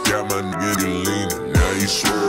got my nigga leaning. Now he swerving.